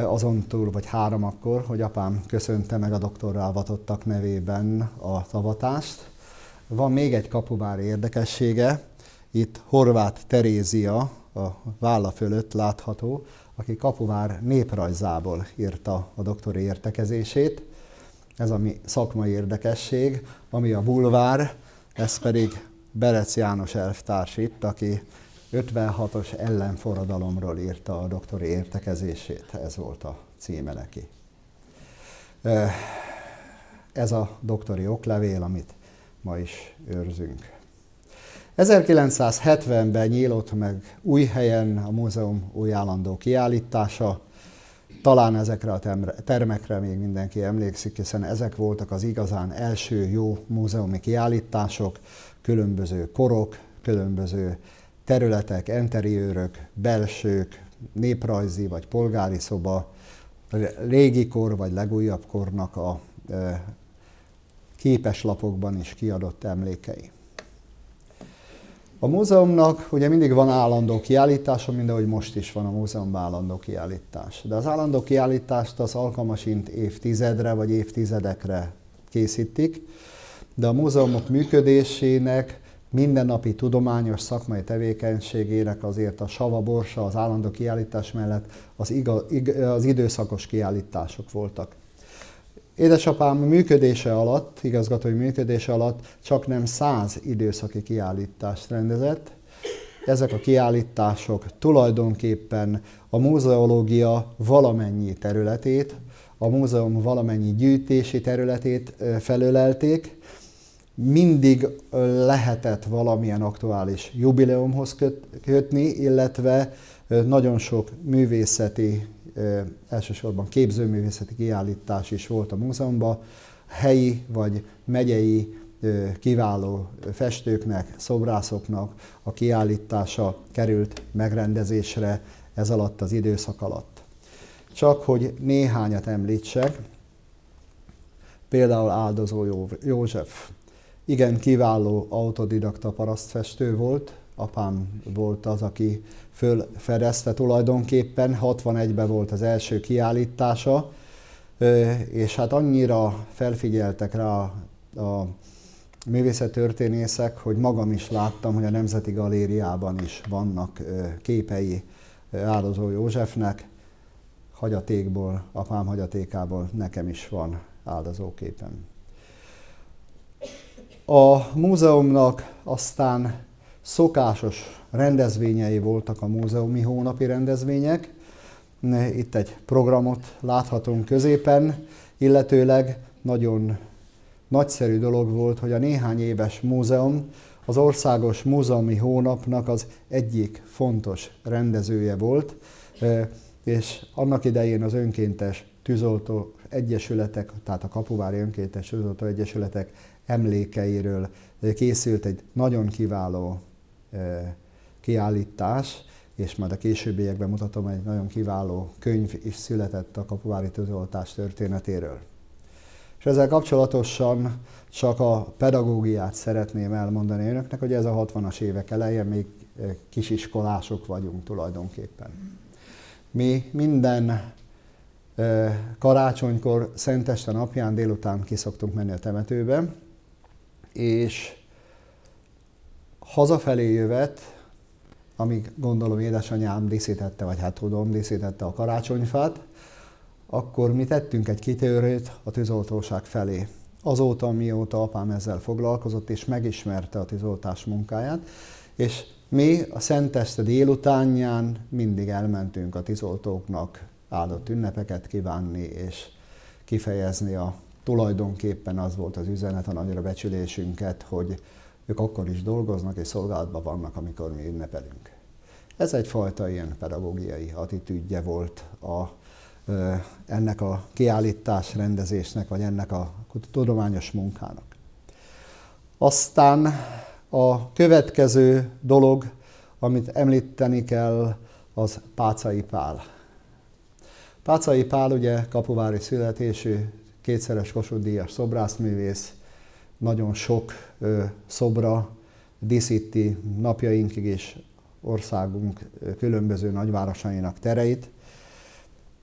Azon túl, vagy három akkor, hogy apám köszönte meg a doktorálvatottak nevében a avatást. Van még egy kapubár érdekessége, itt Horváth Terézia a válla fölött látható, aki Kapuvár néprajzából írta a doktori értekezését. Ez a mi szakmai érdekesség, ami a bulvár, ez pedig Berec János elvtárs itt, aki 56-os ellenforradalomról írta a doktori értekezését, ez volt a címe neki. Ez a doktori oklevél, amit ma is őrzünk. 1970-ben nyílt meg új helyen a múzeum új állandó kiállítása. Talán ezekre a termekre még mindenki emlékszik, hiszen ezek voltak az igazán első jó múzeumi kiállítások, különböző korok, különböző területek, enteriőrök, belsők, néprajzi vagy polgári szoba, régi kor vagy legújabb kornak a képeslapokban is kiadott emlékei. A múzeumnak ugye mindig van állandó kiállítása, mint ahogy most is van a múzeumban állandó kiállítás. De az állandó kiállítást az alkalmasint évtizedre vagy évtizedekre készítik, de a múzeumok működésének mindennapi tudományos szakmai tevékenységének azért a Sava Borsa az állandó kiállítás mellett az, iga, ig, az időszakos kiállítások voltak. Édesapám működése alatt, igazgatói működése alatt csak nem száz időszaki kiállítást rendezett. Ezek a kiállítások tulajdonképpen a múzeológia valamennyi területét, a múzeum valamennyi gyűjtési területét felölelték, mindig lehetett valamilyen aktuális jubileumhoz kötni, illetve nagyon sok művészeti, elsősorban képzőművészeti kiállítás is volt a múzeumban, helyi vagy megyei kiváló festőknek, szobrászoknak a kiállítása került megrendezésre ez alatt az időszak alatt. Csak hogy néhányat említsek, például Áldozó József, igen kiváló autodidakta parasztfestő volt, apám volt az, aki fölfedezte tulajdonképpen, 61-ben volt az első kiállítása, és hát annyira felfigyeltek rá a művészettörténészek, hogy magam is láttam, hogy a Nemzeti Galériában is vannak képei Áldozó Józsefnek, hagyatékból, apám hagyatékából nekem is van áldozóképem. A múzeumnak aztán szokásos rendezvényei voltak a múzeumi hónapi rendezvények. Itt egy programot láthatunk középen, illetőleg nagyon nagyszerű dolog volt, hogy a néhány éves múzeum az országos múzeumi hónapnak az egyik fontos rendezője volt, és annak idején az önkéntes tűzoltó egyesületek, tehát a Kapuvári Önkéntes Tűzoltó Egyesületek emlékeiről készült egy nagyon kiváló kiállítás, és majd a későbbiekben mutatom, egy nagyon kiváló könyv is született a kapuvári tűzoltás történetéről. És ezzel kapcsolatosan csak a pedagógiát szeretném elmondani önöknek, hogy ez a 60-as évek eleje, még kisiskolások vagyunk tulajdonképpen. Mi minden karácsonykor, Szenteste napján délután kiszoktunk menni a temetőbe, és hazafelé jövet, amíg gondolom édesanyám díszítette, vagy hát tudom, díszítette a karácsonyfát, akkor mi tettünk egy kitörőt a tűzoltóság felé. Azóta, mióta apám ezzel foglalkozott, és megismerte a tűzoltás munkáját, és mi a Szenteste délutánján mindig elmentünk a tűzoltóknak áldott ünnepeket kívánni, és kifejezni a tulajdonképpen az volt az üzenet, a nagyra becsülésünket, hogy ők akkor is dolgoznak és szolgálatban vannak, amikor mi ünnepelünk. Ez egyfajta ilyen pedagógiai attitűdje volt a, ennek a kiállítás rendezésnek, vagy ennek a tudományos munkának. Aztán a következő dolog, amit említeni kell, az Pácai Pál. Pácai Pál ugye kapuvári születésű, kétszeres Kossuth Díjas szobrászművész, nagyon sok szobra díszíti napjainkig és országunk különböző nagyvárosainak tereit,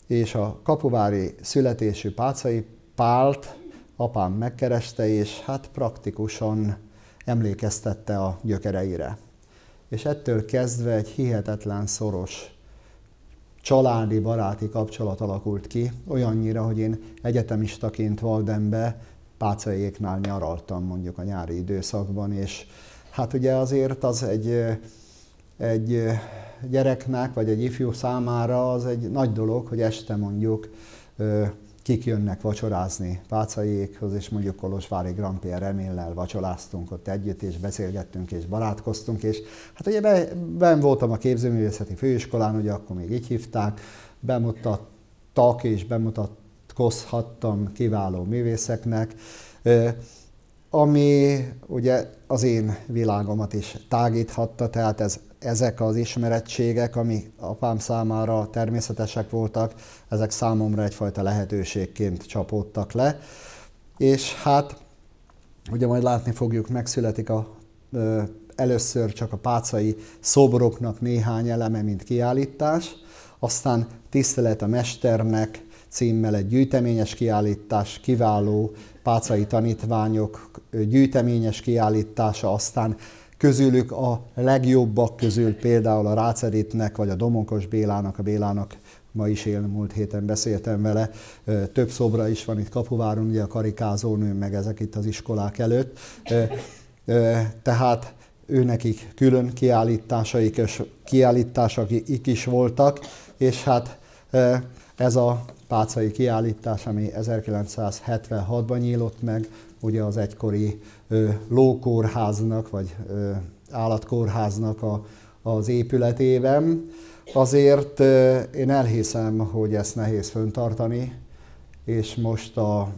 és a kapuvári születésű Pácai Pált apám megkereste, és hát praktikusan emlékeztette a gyökereire. És ettől kezdve egy hihetetlen szoros családi, baráti kapcsolat alakult ki, olyannyira, hogy én egyetemistaként Valdembe pácaiéknál nyaraltam mondjuk a nyári időszakban, és hát ugye azért az egy, egy gyereknek, vagy egy ifjú számára az egy nagy dolog, hogy este mondjuk kik jönnek vacsorázni Pácaiékhoz, és mondjuk Kolozsvári Grand Pierre Remillel vacsoráztunk ott együtt, és beszélgettünk, és barátkoztunk, és hát ugye ben voltam a képzőművészeti főiskolán, ugye akkor még így hívták, bemutattak és bemutatkozhattam kiváló művészeknek, ami ugye az én világomat is tágíthatta, tehát ez ezek az ismerettségek, ami apám számára természetesek voltak, ezek számomra egyfajta lehetőségként csapódtak le. És hát, ugye majd látni fogjuk, megszületik a, ö, először csak a pácai szobroknak néhány eleme, mint kiállítás, aztán tisztelet a mesternek címmel egy gyűjteményes kiállítás, kiváló pácai tanítványok gyűjteményes kiállítása, aztán közülük a legjobbak közül például a Ráceditnek, vagy a Domonkos Bélának, a Bélának ma is él, múlt héten beszéltem vele, több szobra is van itt Kapuváron, ugye a karikázónő, meg ezek itt az iskolák előtt. Tehát őnekik külön kiállításaik és kiállítások is voltak, és hát ez a pácai kiállítás, ami 1976-ban nyílott meg, ugye az egykori lókórháznak, vagy állatkórháznak a, az épületében. Azért én elhiszem, hogy ezt nehéz föntartani, és most a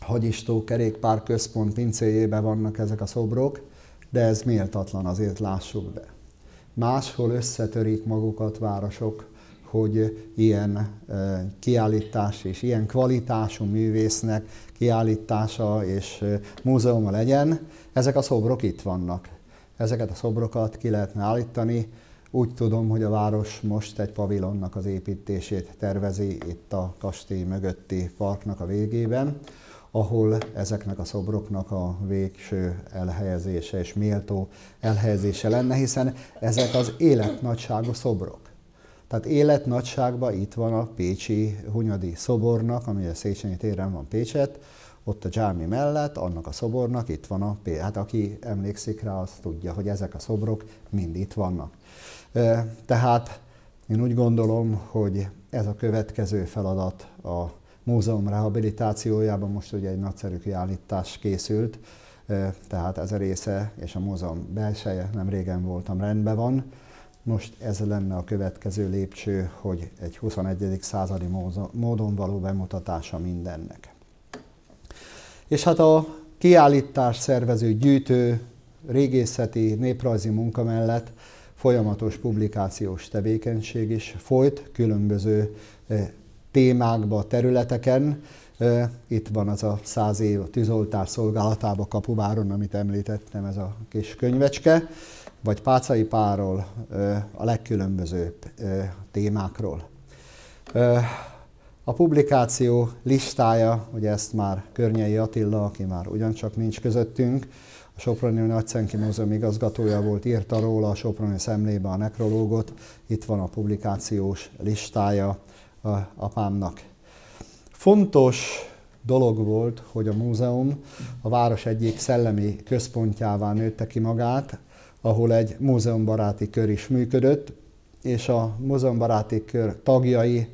Hagyistó Kerékpár Központ pincéjében vannak ezek a szobrok, de ez méltatlan, azért lássuk be. Máshol összetörik magukat városok, hogy ilyen kiállítás és ilyen kvalitású művésznek kiállítása és múzeuma legyen. Ezek a szobrok itt vannak. Ezeket a szobrokat ki lehetne állítani. Úgy tudom, hogy a város most egy pavilonnak az építését tervezi itt a kastély mögötti parknak a végében ahol ezeknek a szobroknak a végső elhelyezése és méltó elhelyezése lenne, hiszen ezek az életnagyságú szobrok. Tehát életnagyságban itt van a Pécsi Hunyadi szobornak, ami a Széchenyi téren van Pécset, ott a dzsámi mellett, annak a szobornak itt van a P. Hát aki emlékszik rá, az tudja, hogy ezek a szobrok mind itt vannak. Tehát én úgy gondolom, hogy ez a következő feladat a múzeum rehabilitációjában most ugye egy nagyszerű kiállítás készült, tehát ez a része és a múzeum belseje nem régen voltam rendben van. Most ez lenne a következő lépcső, hogy egy 21. századi módon való bemutatása mindennek. És hát a kiállítás szervező gyűjtő régészeti, néprajzi munka mellett folyamatos publikációs tevékenység is folyt különböző témákba, területeken. Itt van az a száz év a tűzoltár szolgálatába Kapuváron, amit említettem, ez a kis könyvecske, vagy Pácai Páról, a legkülönbözőbb témákról. A publikáció listája, ugye ezt már Környei Attila, aki már ugyancsak nincs közöttünk, a Soproni Nagyszenki Múzeum igazgatója volt, írta róla a Soproni szemlébe a nekrológot, itt van a publikációs listája, apámnak. Fontos dolog volt, hogy a múzeum a város egyik szellemi központjává nőtte ki magát, ahol egy múzeumbaráti kör is működött, és a múzeumbaráti kör tagjai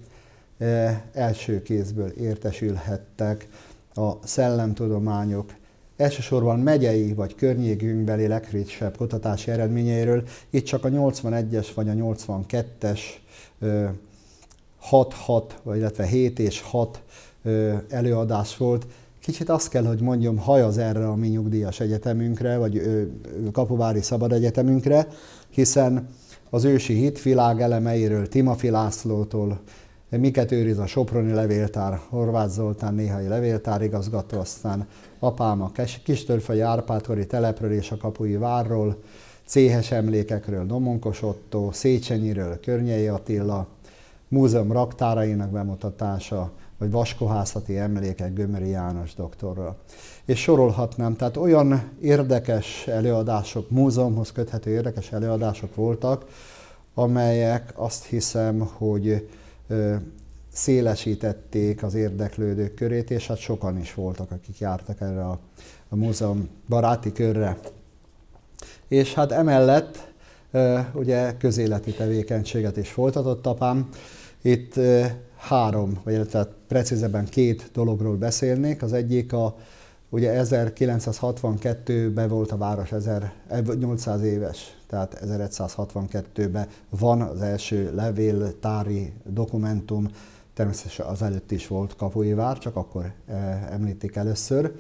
eh, első kézből értesülhettek a szellemtudományok elsősorban megyei vagy környékünkbeli legfrissebb kutatási eredményeiről. Itt csak a 81-es vagy a 82-es 6-6, vagy illetve 7 és 6 előadás volt. Kicsit azt kell, hogy mondjam, hajaz erre a mi nyugdíjas egyetemünkre, vagy Kapuvári Szabad Egyetemünkre, hiszen az ősi hitvilág elemeiről, Timafi Lászlótól, miket őriz a Soproni levéltár, Horváth Zoltán néhai levéltárigazgató, aztán apám a Kistörfei Árpádkori telepről és a Kapui várról, céhes emlékekről Domonkos Otto, Széchenyiről Környei Attila, múzeum raktárainak bemutatása, vagy vaskohászati emlékek Gömöri János doktorral. És sorolhatnám, tehát olyan érdekes előadások, múzeumhoz köthető érdekes előadások voltak, amelyek azt hiszem, hogy ö, szélesítették az érdeklődők körét, és hát sokan is voltak, akik jártak erre a, a múzeum baráti körre. És hát emellett ugye közéleti tevékenységet is folytatott apám. Itt három, vagy illetve precízebben két dologról beszélnék. Az egyik a, ugye 1962-ben volt a város 1800 éves, tehát 1162-ben van az első levéltári dokumentum, természetesen az előtt is volt Kapui vár, csak akkor említik először.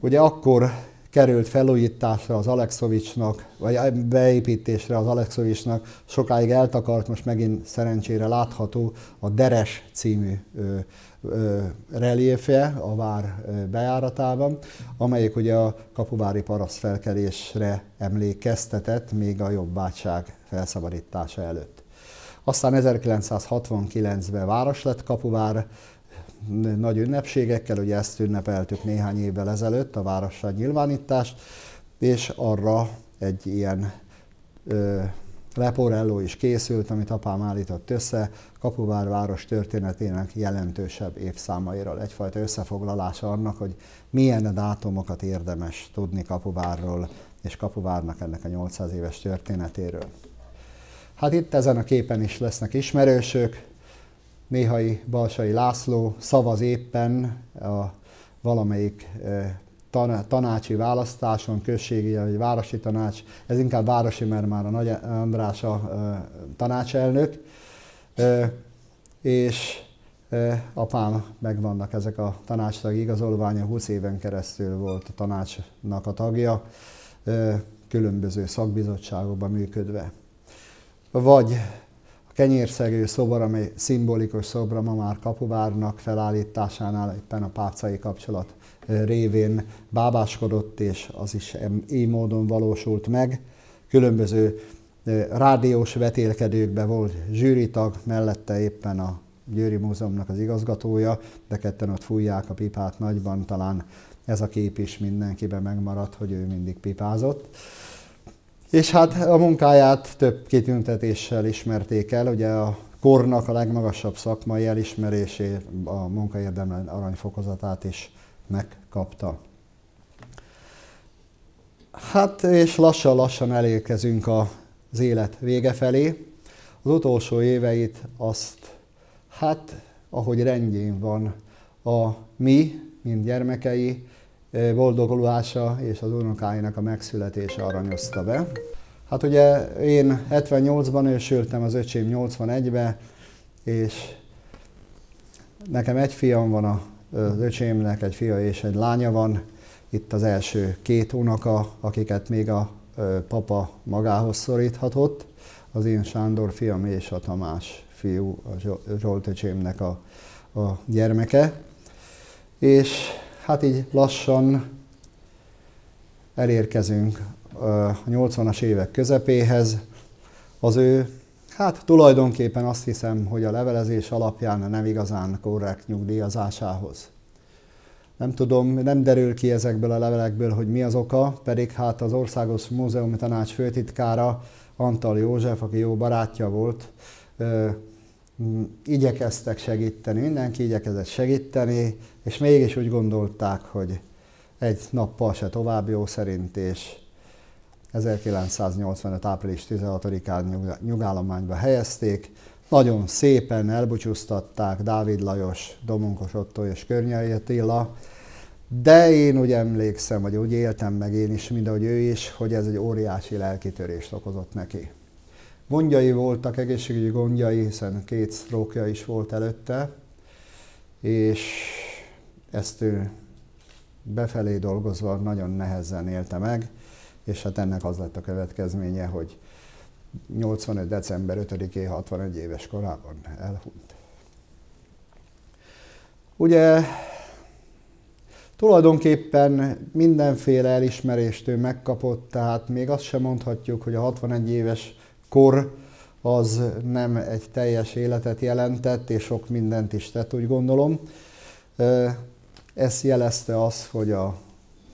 Ugye akkor került felújításra az Alexovicsnak, vagy beépítésre az Alexovicsnak, sokáig eltakart, most megint szerencsére látható a Deres című ö, ö, reliefje a vár bejáratában, amelyik ugye a kapuvári paraszt felkelésre emlékeztetett még a jobbátság felszabadítása előtt. Aztán 1969-ben város lett Kapuvár, nagy ünnepségekkel, ugye ezt ünnepeltük néhány évvel ezelőtt, a városság nyilvánítást, és arra egy ilyen ö, leporelló is készült, amit apám állított össze, Kapuvár város történetének jelentősebb évszámairól. Egyfajta összefoglalása annak, hogy milyen dátumokat érdemes tudni Kapuvárról és Kapuvárnak ennek a 800 éves történetéről. Hát itt ezen a képen is lesznek ismerősök, néhai Balsai László szavaz éppen a valamelyik tanácsi választáson, községi vagy városi tanács, ez inkább városi, mert már a Nagy András a tanácselnök, és apám megvannak ezek a tanácstagi igazolványa, 20 éven keresztül volt a tanácsnak a tagja, különböző szakbizottságokban működve. Vagy kenyérszegő szobor, amely szimbolikus szobra ma már Kapuvárnak felállításánál éppen a pápcai kapcsolat révén bábáskodott, és az is így módon valósult meg. Különböző rádiós vetélkedőkben volt zsűritag, mellette éppen a Győri Múzeumnak az igazgatója, de ketten ott fújják a pipát nagyban, talán ez a kép is mindenkiben megmaradt, hogy ő mindig pipázott. És hát a munkáját több kitüntetéssel ismerték el, ugye a kornak a legmagasabb szakmai elismerésé, a munkaérdemlen aranyfokozatát is megkapta. Hát és lassan-lassan elérkezünk az élet vége felé. Az utolsó éveit azt, hát ahogy rendjén van, a mi, mint gyermekei, boldogulása és az unokáinak a megszületése aranyozta be. Hát ugye én 78-ban ősültem, az öcsém 81-be, és nekem egy fiam van, az öcsémnek egy fia és egy lánya van. Itt az első két unoka, akiket még a papa magához szoríthatott. Az én Sándor fiam és a Tamás fiú, a Zsolt öcsémnek a, a gyermeke. És hát így lassan elérkezünk a 80-as évek közepéhez. Az ő, hát tulajdonképpen azt hiszem, hogy a levelezés alapján nem igazán korrekt nyugdíjazásához. Nem tudom, nem derül ki ezekből a levelekből, hogy mi az oka, pedig hát az Országos Múzeumi Tanács főtitkára Antal József, aki jó barátja volt, igyekeztek segíteni, mindenki igyekezett segíteni, és mégis úgy gondolták, hogy egy nappal se tovább jó szerint, és 1985. április 16-án nyugállományba helyezték. Nagyon szépen elbúcsúztatták Dávid Lajos, Domonkos Otto és Környei Attila, de én úgy emlékszem, vagy úgy éltem meg én is, mint ahogy ő is, hogy ez egy óriási lelkitörést okozott neki. Gondjai voltak, egészségügyi gondjai, hiszen két sztrókja is volt előtte, és ezt ő befelé dolgozva nagyon nehezen élte meg, és hát ennek az lett a következménye, hogy 85. december 5-én 61 éves korában elhunyt. Ugye tulajdonképpen mindenféle elismerést ő megkapott, tehát még azt sem mondhatjuk, hogy a 61 éves kor az nem egy teljes életet jelentett, és sok mindent is tett, úgy gondolom. Ez jelezte az, hogy a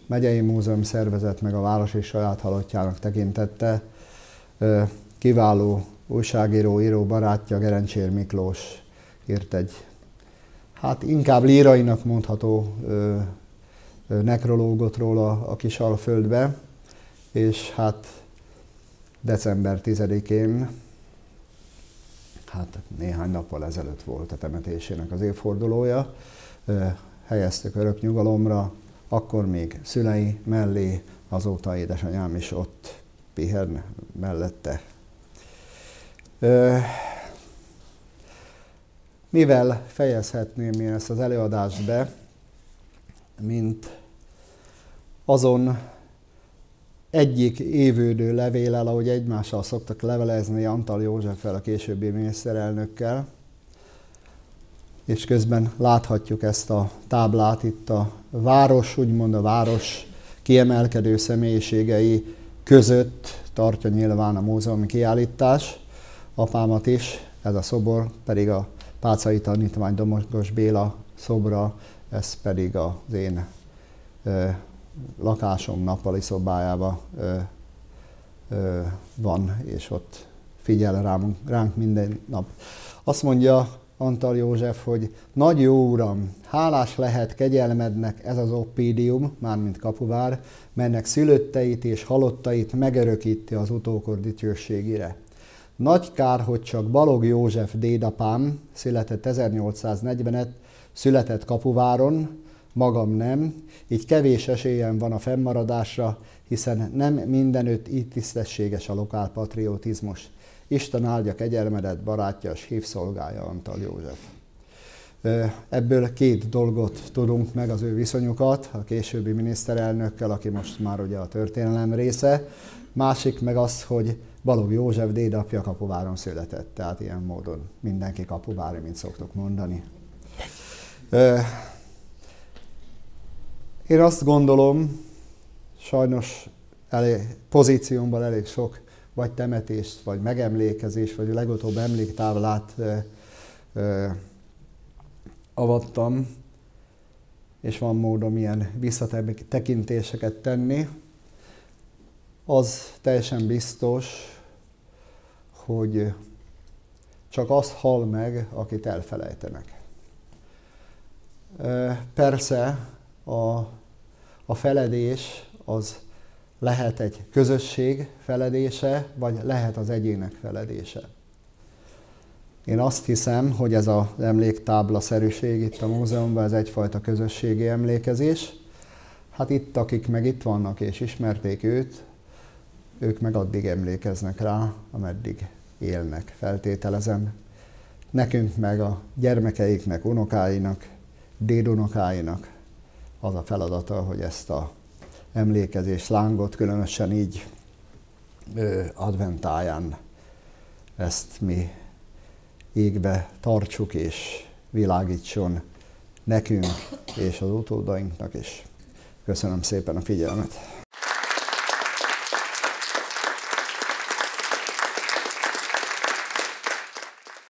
megyei múzeum szervezet meg a városi saját halottjának tekintette. Kiváló újságíró, író barátja Gerencsér Miklós írt egy, hát inkább lírainak mondható nekrológot róla a kis alföldbe, és hát december 10-én, hát néhány nappal ezelőtt volt a temetésének az évfordulója, helyeztek örök nyugalomra, akkor még szülei mellé, azóta édesanyám is ott pihen mellette. Mivel fejezhetném én ezt az előadást be, mint azon egyik évődő levélel, ahogy egymással szoktak levelezni Antal Józseffel, a későbbi miniszterelnökkel, és közben láthatjuk ezt a táblát itt a város, úgymond a város kiemelkedő személyiségei között tartja nyilván a múzeumi kiállítás, apámat is, ez a szobor pedig a Pácai Tanítvány Domokos Béla szobra, ez pedig az én lakásom nappali szobájába ö, van, és ott figyel ránk, ránk minden nap. Azt mondja Antal József, hogy nagy jó uram, hálás lehet kegyelmednek ez az oppédium, mármint kapuvár, mennek szülötteit és halottait megörökíti az utókor dicsőségére. Nagy kár, hogy csak Balog József dédapám, született 1840-et, született Kapuváron, magam nem, így kevés esélyem van a fennmaradásra, hiszen nem mindenütt így tisztességes a lokálpatriotizmus. Isten áldja kegyelmedet, barátja és hívszolgája Antal József. Ebből két dolgot tudunk meg az ő viszonyukat, a későbbi miniszterelnökkel, aki most már ugye a történelem része, másik meg az, hogy Balog József dédapja Kapuváron született, tehát ilyen módon mindenki kapuvári, mint szoktuk mondani. Én azt gondolom, sajnos elég, pozíciómban elég sok vagy temetést, vagy megemlékezést, vagy legutóbb emléktáblát ö, ö, avattam, és van módom ilyen visszatekintéseket tenni. Az teljesen biztos, hogy csak azt hal meg, akit elfelejtenek. Persze a, a feledés az lehet egy közösség feledése, vagy lehet az egyének feledése. Én azt hiszem, hogy ez az emléktábla-szerűség itt a múzeumban, ez egyfajta közösségi emlékezés. Hát itt, akik meg itt vannak és ismerték őt, ők meg addig emlékeznek rá, ameddig élnek, feltételezem. Nekünk meg a gyermekeiknek, unokáinak, dédunokáinak az a feladata, hogy ezt a emlékezés lángot, különösen így adventáján ezt mi égbe tartsuk és világítson nekünk és az utódainknak is. Köszönöm szépen a figyelmet!